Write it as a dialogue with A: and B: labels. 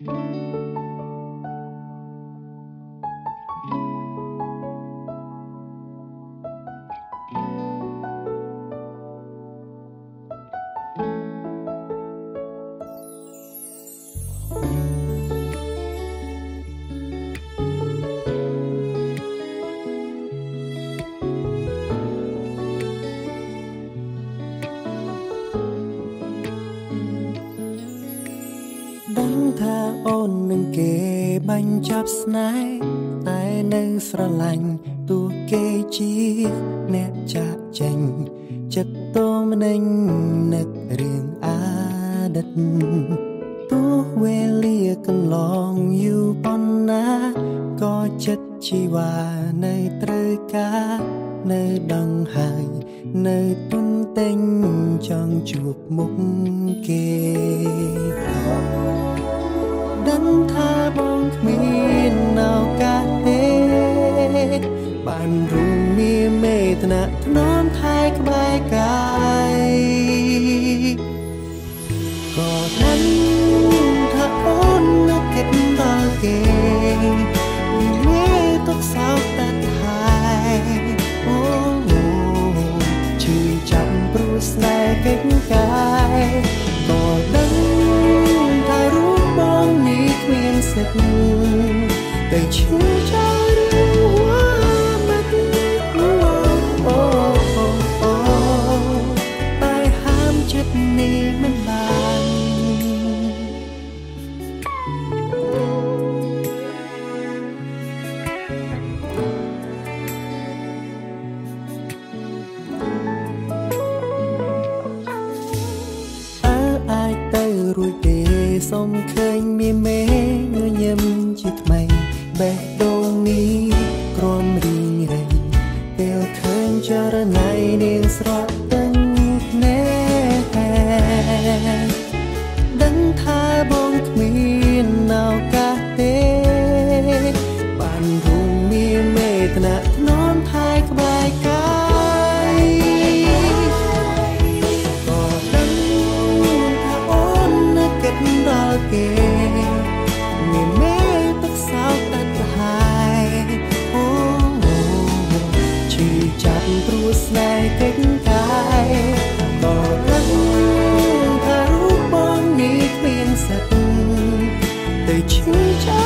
A: Música ដឹងថាអូននឹងគេបាញ់ចាប់ស្នេហ៍តែនៅស្រឡាញ់ទោះគេជាអ្នកចាក់ចេញចិត្តតមនិញនឹករឿងអាដិតទោះវេលាកន្លងយូរប៉ុណ្ណាក៏ចិត្តជីវ៉ានៅត្រូវការនៅដឹងហើយនៅទុន តែងចង់ជួបមុខគេដឹងថាបងគ្មានឱកាសទេបានរួមមានមេត្នាធ្នមថែក្បែរកា ស្នេហ៍កិច្ចកាយក៏ដឹងថារូបបងនេះគ្មានសិទ្ធតែឈឺចាំ សុំឃើញមានមេងញឹមជាថ្មីបេះដូងនេះក្រំរីងរៃពេលឃើញចរណៃនាងស្រក់ទាំងភ្នែកដឹងថាបងគ្មានឱកាសទេបានរួមមានមេត្នា គេមានមេទឹកសោកតែប្រហាយអូឈឺចាប់ព្រោះស្នេហ៍កិច្ចកាយក៏ដឹងថារូបបងនេះគ្មានសិទ្ធតែឈឺចាប់